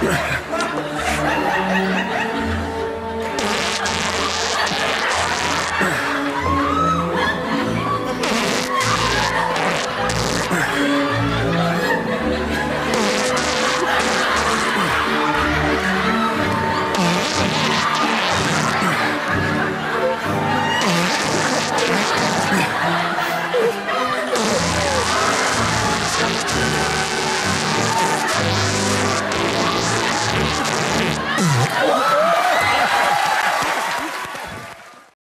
Yeah.